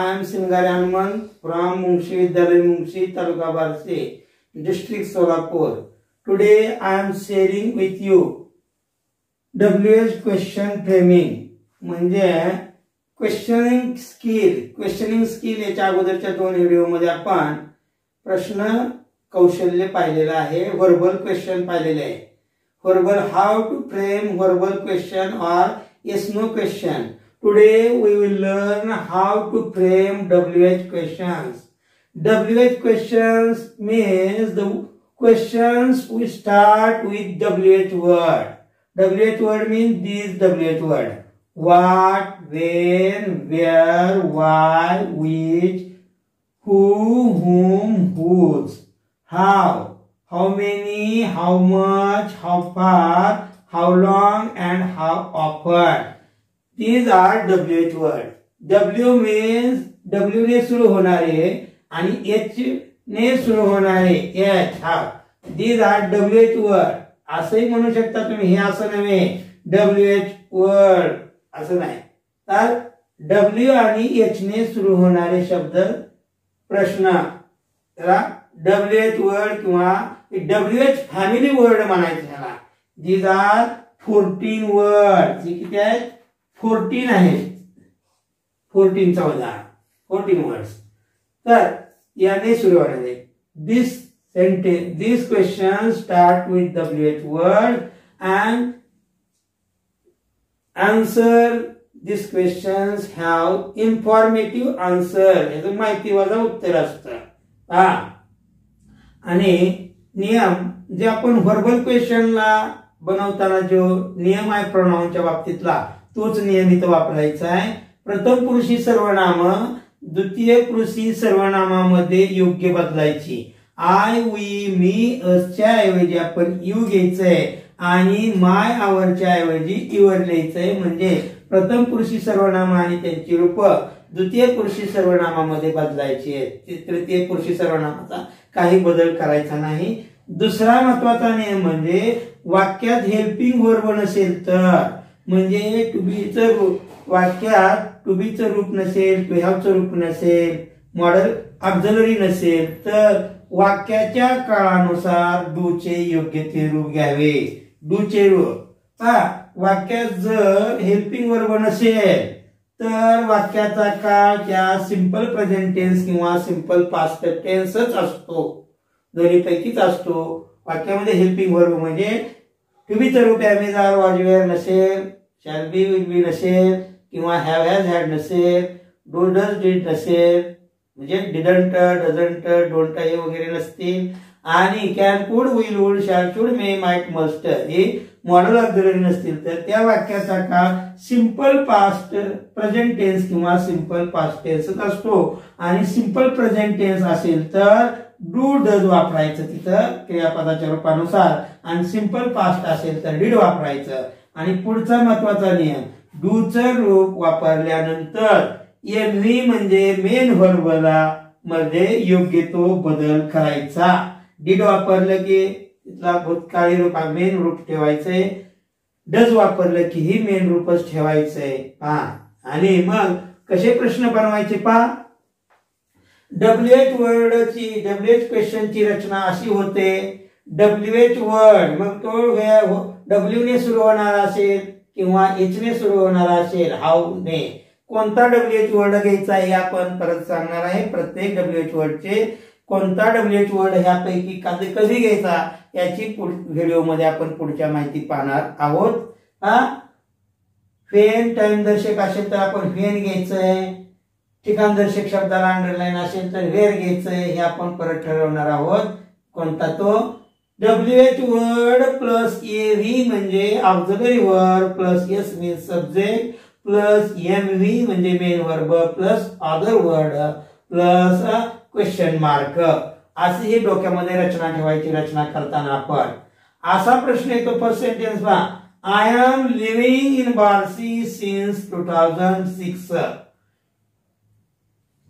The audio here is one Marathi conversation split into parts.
I am Singari Hanuman from Mungshi विद्यालय Mungshi taluka Barshi district Solapur. Today I am sharing with you W H question framing म्हणजे क्वेश्चनिंग स्किल क्वेश्चनिंग स्किल याच्या अगोदरच्या दोन व्हिडिओमध्ये आपण प्रश्न कौशल्य पाहिलेलं आहे. व्हर्बल क्वेश्चन पाहिलेले आहे. Verbal how to frame verbal question or yes no question Today we will learn how to frame WH questions. WH questions means the questions we start with WH word. WH word means this WH word. What, when, where, why, which, who, whom, whose, how, how many, how much, how far, how long and how often. These are W H word W means W ने सुरू होणारे आणि एच ने सुरू होणारे एच हा. These are W H word असंही म्हणू शकता तुम्ही. हे असं नव्हे. डब्ल्यू एच वर्ड असं नाही. तर डब्ल्यू आणि एच ने सुरू होणारे शब्द प्रश्न. त्याला डब्ल्यू एच वर्ड किंवा डब्ल्यू एच फॅमिली वर्ड म्हणायचं ह्याला दीज आर फोर्टीन वर्ड किती आहेत? फोर्टीन आहे. फोर्टीन चौदा फोर्टीन वर्ड्स तर याने सुरू आहे this sentence this question start with W H word and answer this question have informative answer याचं माहितीवाला उत्तर असतं. हा. आणि नियम जे आपण व्हर्बल क्वेश्चनला बनवताना जो नियम आहे प्रोनाऊनच्या बाबतीतला तोच नियमित वापरायचा आहे. प्रथम पुरुषी सर्वनाम द्वितीय पुरुषी सर्वनामामध्ये योग्य बदलायची. आय वी मी असच्या ऐवजी आपण यू घ्यायचंय आणि माय आवरच्या ऐवजी इवर लिहायचंय. म्हणजे प्रथम पुरुषी सर्वनाम आणि त्यांची रूप द्वितीय पुरुषी सर्वनामामध्ये बदलायची आहेत. तृतीय पुरुषी सर्वनामाचा काही बदल करायचा नाही. दुसरा महत्त्वाचा नियम म्हणजे वाक्यात हेल्पिंग वर्ब नसेल तर. म्हणजे टू बीचं रूप वाक्यात टू बीचं रूप नसेल टू हॅवचं रूप नसेल मॉडल ऑब्झलरी नसेल तर वाक्याच्या काळानुसार डूचे योग्य ते रूप घ्यावे. डूचे रूप. हा वाक्यात जर हेल्पिंग वर्ब नसेल तर वाक्याचा काळ त्या सिंपल प्रेझेंट टेन्स किंवा सिंपल पास्ट टेन्सच असतो. दोन्हीपैकीच असतो. वाक्यामध्ये हेल्पिंग वर्ब म्हणजे टू बीचं रूप am is are was were नसेल शॅल बी विल बी नसेल किंवा हॅव हॅज हॅड नसेल डो डज डीड नसेल म्हणजे डिडंट डझंट डोंट हे वगैरे नसतील. आणि can could will would shall should may might must हे मॉडल ऑक्झिलरी नसतील तर त्या वाक्याचा काळ सिंपल पास्ट प्रेझेंट टेन्स किंवा सिंपल पास्ट टेन्सच असतो. आणि सिंपल प्रेझेंट टेन्स असेल तर डू डज वापरायचं तिथं क्रियापदाच्या रूपानुसार. आणि सिंपल पास्ट असेल तर डीड वापरायचं. आणि पुढचा महत्त्वाचा नियम डूचं रूप वापरल्यानंतर एम व्ही म्हणजे मेन व्हर्बला मध्ये योग्य तो बदल करायचा. डीड वापरलं की तिथला भूतकाळी रूप मेन रूप ठेवायचंय डज वापरलं की ही मेन रूपच ठेवायचंय पहा. आणि मग कसे प्रश्न बनवायचे पा डब्ल्यू एच वर्डची डब्ल्यू एच क्वेश्चनची रचना अशी होते. डब्ल्यू एच वर्ड मग तो डब्ल्यू ने सुरू होणार असेल किंवा एच ने सुरू होणार असेल हाऊ ने? कोणता डब्ल्यू एच वर्ड घ्यायचा हे आपण परत सांगणार आहे. प्रत्येक डब्ल्यू एच वर्डचे कोणता डब्ल्यू एच वर्ड ह्यापैकी कधी कधी घ्यायचा याची व्हिडिओमध्ये आपण पुढच्या माहिती पाहणार आहोत. हा? फेन टाइम दर्शक असेल तर आपण फेन घ्यायचंय. ठिकाण दर्शक शब्दाला अंडरलाईन असेल तर वेर घ्यायचंय. हे आपण परत ठरवणार आहोत. कोणता तो? W H word plus A V म्हणजे auxiliary word plus S means subject plus M V म्हणजे main verb plus other word plus question mark अशी ही डोक्यामध्ये रचना ठेवायची रचना करताना आपण. असा प्रश्न येतो फर्स्ट सेंटेन्स पहा I am living in Barshi since two thousand six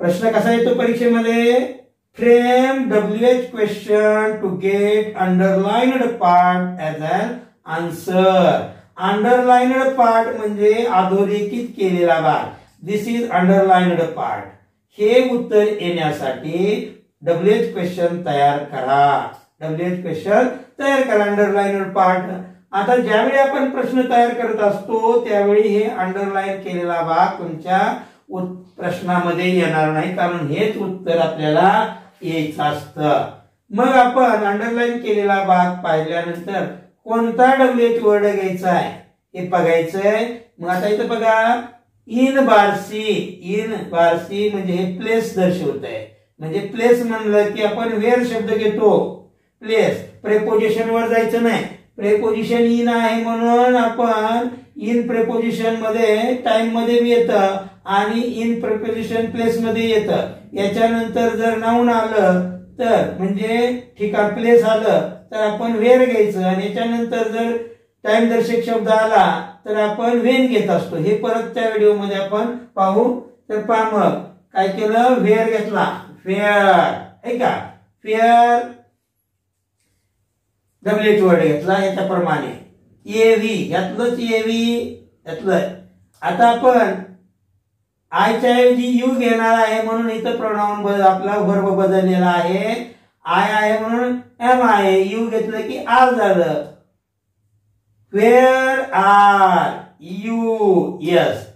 प्रश्न कसा येतो परीक्षेमध्ये? Frame W H question to get part part an answer. Answer part म्हणजे अधोरेखित केलेला भाग. दिस इज अंडरलाइन्ड पार्ट हे उत्तर येण्यासाठी डब्ल्यू एच क्वेश्चन तयार करा. डब्ल्यू एच क्वेश्चन तयार करा अंडरलाईन पार्ट आता ज्यावेळी आपण प्रश्न तयार करत असतो त्यावेळी हे अंडरलाईन केलेला भाग तुमच्या प्रश्नामध्ये येणार नाही. कारण हेच उत्तर आपल्याला यायचं असतं. मग आपण अंडरलाईन केलेला भाग पाहिल्यानंतर कोणता डब्ल्यूएच वर्ड घ्यायचा आहे? हे बघायचंय. मग आता इथं बघा. इन बारसी इन बारसी म्हणजे हे प्लेस दर्शवत आहे म्हणजे प्लेस म्हणलं की आपण वेअर शब्द घेतो? प्लेस प्रेपोजिशन वर जायचं नाही. प्रेपोजिशन इन आहे म्हणून आपण इन प्रेपोजिशनमध्ये टाइममध्ये येतं. आणि इन प्रेपोजिशन प्लेस मध्ये येतं. याच्यानंतर जर नाऊन आलं तर म्हणजे ठिकाण प्लेस आलं तर आपण वेर घ्यायचं. आणि याच्यानंतर जर टाइम दर्शक शब्द आला तर आपण वेन घेत असतो. हे परत त्या व्हिडिओमध्ये आपण पाहू. तर पहा मग काय केलं? वेअर घेतला. फेअर ऐका फेअर डब्ल्यूच वर्ड घेतला याच्याप्रमाणे. एव्ही यातलंच एव्ही यातलं आता आपण आयच्या ऐवजी यू घेणार आहे म्हणून इथं प्रोनाऊन आपला वर्ब बदललेला आहे. आय आहे म्हणून एम आहे. यू घेतलं की आर झालं. Where are you S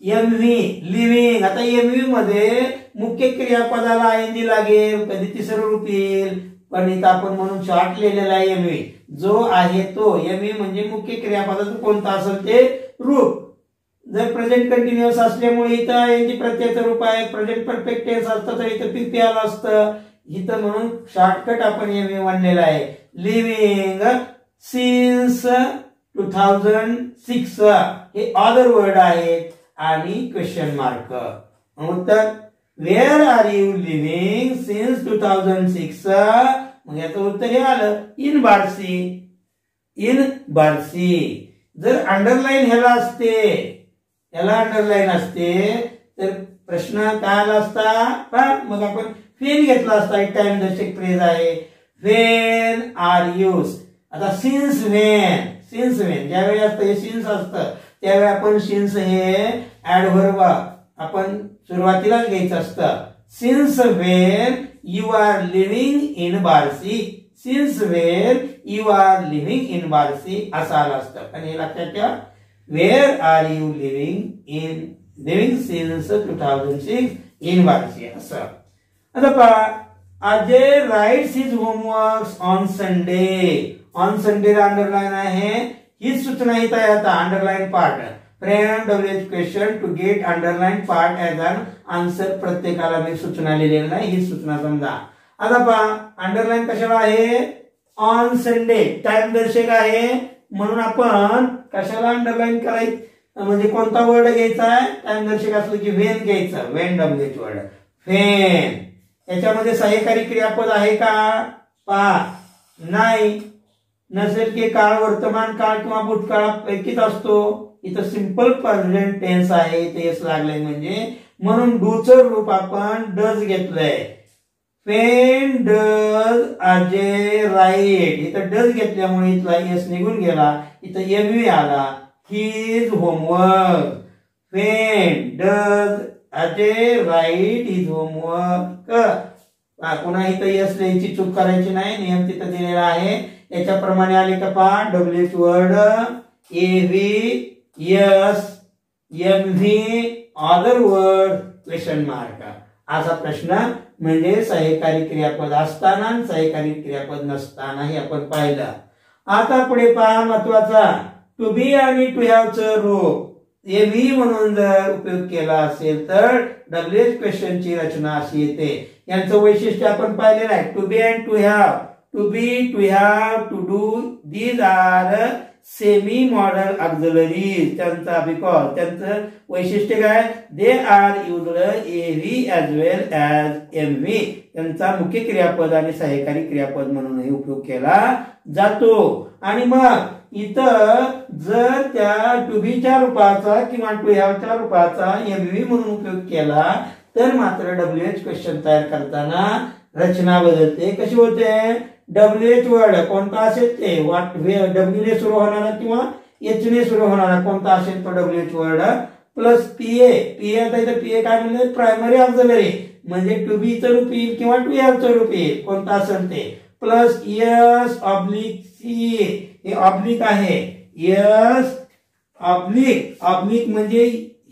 M V living आता एम व्ही मध्ये मुख्य क्रियापदाला आयंदी लागेल. कधी तिसरं रूप येईल पण इथं आपण म्हणून शॉर्ट लिहिलेला आहे एम व्ही जो आहे तो. एम व्ही म्हणजे मुख्य क्रियापदाचं कोणता असेल ते? रूप. जर प्रेझेंट कंटिन्युअस असल्यामुळे इथं यांची प्रत्ययाचं रूप आहे प्रेझेंट परफेक्ट टेन्स असतं तर इथं पीपी आलं असतं. इथं म्हणून शॉर्टकट आपण एम मानलेला आहे. Living since two thousand six हे अदर वर्ड आहेत आणि क्वेश्चन मार्क उत्तर where are you living since two thousand six मग याचं उत्तर हे आलं इन बारसी इन बारसी जर अंडरलाईन ह्याला असते याला अंडरलाईन असते. तर प्रश्न काय आला असता मग आपण फेन घेतला असता. एक टाइम दर्शक फ्रेज आहे. वेन आर यूज आता सिन्स वेन सिन्स वेन ज्यावेळी असतं हे सिन्स असतं. त्यावेळी आपण सिन्स हे ऍडव्हर्ब आपण सुरुवातीलाच घ्यायचं असतं. Since when you are living in Barshi since when you are living in Barshi असं आलं असतं. आणि हे लक्षात ठेवा. Where are you living in living since two thousand six in Barshi आता पहा Ajay writes his homework on Sunday on संडेला अंडरलाईन आहे हीच सूचना इथं आहे आता underline part frame W question to get underline part as an answer प्रत्येकाला मी सूचना लिहिलेली नाही ही सूचना समजा आता पहा अंडरलाईन कशाला आहे ऑन संडे टाइम दर्शक आहे म्हणून आपण कशाला अंडरलाईन करायचं? म्हणजे कोणता वर्ड घ्यायचा आहे? टाइम असलं की वेन घ्यायचं. वेन डब्ल्यूच वर्ड फेन याच्यामध्ये सहाय्यकारी क्रियापद आहे का? पा नाही. नसेल की काळ वर्तमान काळ किंवा भूतकाळ पैकीच असतो. इथं सिंपल प्रेझेंट टेन्स आहे. ते लागलंय म्हणजे. म्हणून डूचं रूप आपण डज घेतलंय. पेन डज अजय राईट इथं डज घेतल्यामुळे इथला यस निघून गेला. इथं एम आला. His homework pen does Ajay write his homework पुन्हा इथं यस लिहायची चूक करायची नाही. नियम तिथं दिलेला आहे. याच्याप्रमाणे आले का पहा. W word A V S M V other word question mark असा प्रश्न म्हणजे सहकारी क्रियापद असताना आणि क्रियापद नसतानाही आपण पाहिलं. आता पुढे पहा महत्त्वाचा. टू बी आणि टू हॅवचं रूप. ए व्ही म्हणून जर उपयोग केला असेल तर डब्ल्यू एच क्वेश्चनची रचना अशी येते. यांचं वैशिष्ट्य आपण पाहिलेलं आहे. To be and to have to be to have to do these are semi modern auxiliaries त्यांचा बिकॉज त्यांचं वैशिष्ट्य काय? They are use A V as well as M V त्यांचा मुख्य क्रियापद आणि सहाय्यकारी क्रियापद म्हणूनही उपयोग केला जातो. आणि मग इथं जर त्या टू बीच्या रूपाचा किंवा टू रूपाचा एम व्ही म्हणून उपयोग केला तर मात्र डब्ल्यू एच क्वेश्चन तयार करताना रचना बदलते. कशी होते डब्ल्यू एच वर्ड कोणता असेल ते. डब्ल्यू ने सुरू होणारा किंवा एच ने सुरू होणारा कोणता असेल तो W H word plus PA PA आता इथं पीए काय म्हणजे प्रायमरी ऑक्झलरी म्हणजे टू बी चं रूप येईल किंवा टू चं रूप येईल. कोणता असेल ते. प्लस यस ऑब्लिक सी हे ऑब्लिक आहे. यस ऑब्लिक ऑब्लिक म्हणजे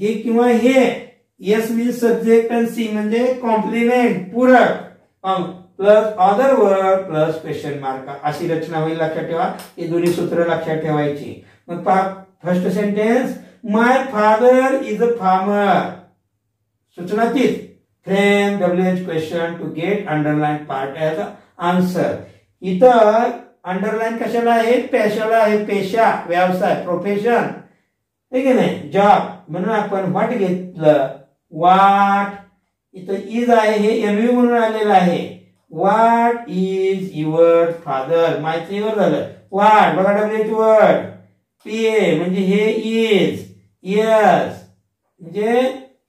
हे किंवा हे. S means subject and C म्हणजे कॉम्प्लिमेंट पूरक. Plus other word plus question mark अशी रचना होईल लक्षात ठेवा. हे दोन्ही सूत्र लक्षात ठेवायची. मग first sentence my father is a farmer सूचना तीच frame W H question to get underline part as answer इथं अंडरलाईन कशाला आहे? पेशाला आहे. पेशा व्यवसाय प्रोफेशन आहे नाही? जॉब म्हणून आपण व्हॉट घेतलं? वाट इथं इज आहे हे एम म्हणून आलेलं आहे. वाट इज युअर फादर माहितीवर झालं. वाट बघा डब्ल्यू वर्ड पी ए म्हणजे हे इज यस म्हणजे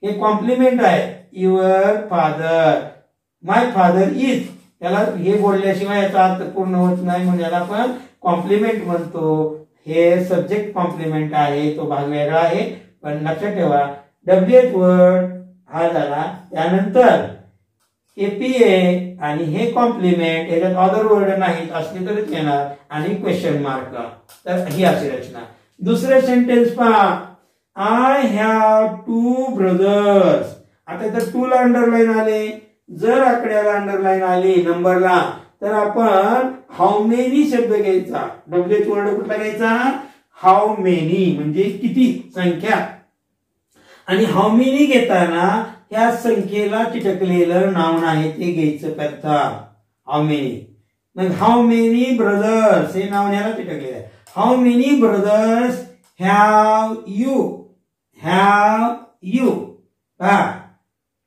हे कॉम्प्लिमेंट आहे. Your father my father is त्याला हे बोलल्याशिवाय याचा अर्थ पूर्ण होत नाही म्हणून याला आपण कॉम्प्लिमेंट म्हणतो. हे सब्जेक्ट कॉम्प्लिमेंट आहे. तो भाग वेगळा आहे. पण लक्षात ठेवा. डब्ल्यू एच वर्ड हा झाला त्यानंतर एपीए आणि हे कॉम्प्लिमेंट याच्यात अदर वर्ड नाहीत असले तरच येणार आणि क्वेश्चन मार्क तर ही अशी रचना. दुसरे सेंटेन्स पहा. आय हॅव टू ब्रदर्स आता तर टू ला अंडरलाईन आले. जर आकड्याला अंडरलाईन आली नंबरला तर आपण हाऊ मेनी शब्द घ्यायचा? डब्ल्यूच वर्ड कुठला घ्यायचा? हाऊ मेनी म्हणजे किती संख्या. आणि हाऊ मेनी घेताना या संख्येला चिटकलेलं नाव आहे ते घ्यायचं करता हाऊ मेनी मग हाऊ मेनी ब्रदर्स हे नाव न्यायला चिटकलेलं आहे. How many brothers have you have you हा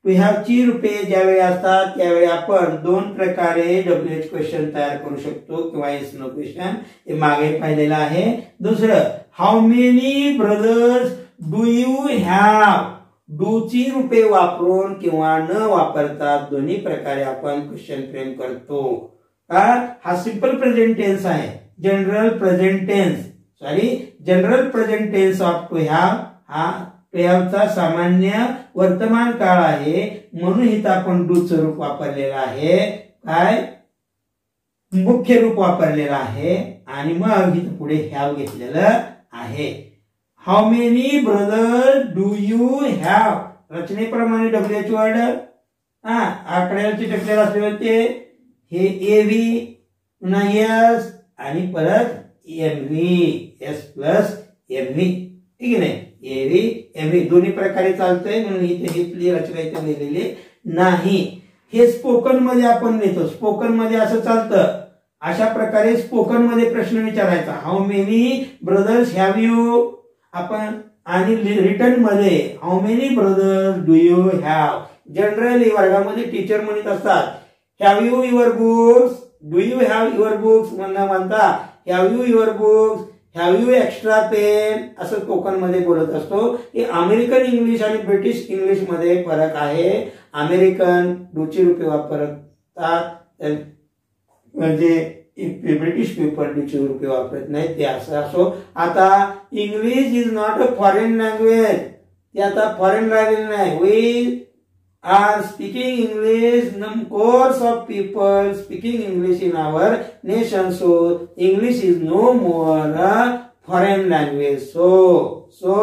टू हॅव ची रुपये ज्यावेळी असतात त्यावेळी आपण दोन प्रकारे डब्ल्यू एच क्वेश्चन तयार करू शकतो. किंवा एस नो क्वेश्चन हे मागे पाहिलेलं आहे. दुसरं how many brothers do you have do ची वापरून किंवा न वापरता दोन्ही प्रकारे आपण क्वेश्चन फ्रेम करतो. का? हा सिंपल प्रेझेंट टेन्स आहे. General present tense sorry general present tense of to have हा टू सामान्य वर्तमान काळ आहे. म्हणून इथं आपण डूचं रूप वापरलेलं आहे. काय? मुख्य रूप वापरलेलं आहे. आणि मग इथं पुढे हॅव घेतलेलं आहे. How many brother do you have रचनेप्रमाणे W H word हा आकड्यावरची टकलेलं असले ते. हे ए व्ही पुन्हा एस आणि परत M V S plus M V ठीक आहे नाही ए व्ही एम व्ही दोन्ही प्रकारे चालतंय म्हणून इथे घेतली रचना इथे लिहिलेली नाही. हे स्पोकनमध्ये आपण लिहितो. स्पोकनमध्ये असं चालतं. अशा प्रकारे स्पोकनमध्ये प्रश्न विचारायचा. How many brothers have you आपण आणि रिटर्नमध्ये how many brothers do you have generally वर्गामध्ये टीचर म्हणत असतात have you your books do you have your books म्हणणं म्हणता have you your books have you extra pen असं कोकणमध्ये बोलत असतो. की अमेरिकन इंग्लिश आणि ब्रिटिश इंग्लिशमध्ये फरक आहे. अमेरिकन डूची रुपये वापरतात. म्हणजे ब्रिटिश पीपलचे रूपे रुपये वापरत नाही ते असं असो आता English is not a foreign language ते आता फॉरेन राहिलेलं नाही वी आर स्पीकिंग इंग्लिश नम course of people speaking English in our nation so English is no more a foreign language so so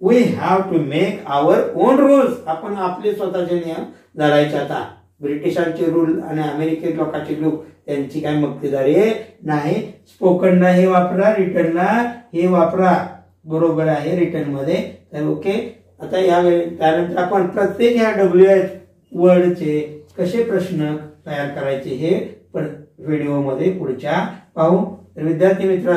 we have to make our own rules आपण आपले स्वतःचे नियम धरायचे आता. ब्रिटिशांचे रूल आणि अमेरिकन लोकांचे लोक त्यांची काय मक्तेदारी नाही. स्पोकनला हे वापरा रिटर्नला हे वापरा. बरोबर आहे रिटर्नमध्ये. तर ओके आता यावेळी त्यानंतर आपण प्रत्येक ह्या डब्ल्यू एच वर्डचे कसे प्रश्न तयार करायचे हे व्हिडिओमध्ये पुढच्या पाहू. तर विद्यार्थी मित्र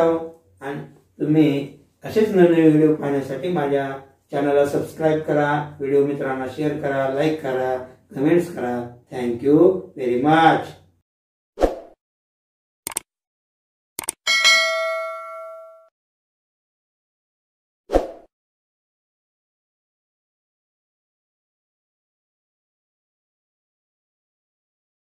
आणि तुम्ही असेच नवीन व्हिडिओ पाहण्यासाठी माझ्या चॅनलला सबस्क्राईब करा व्हिडिओ मित्रांना शेअर करा लाईक करा कमेंट्स करा. Thank you very much